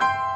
you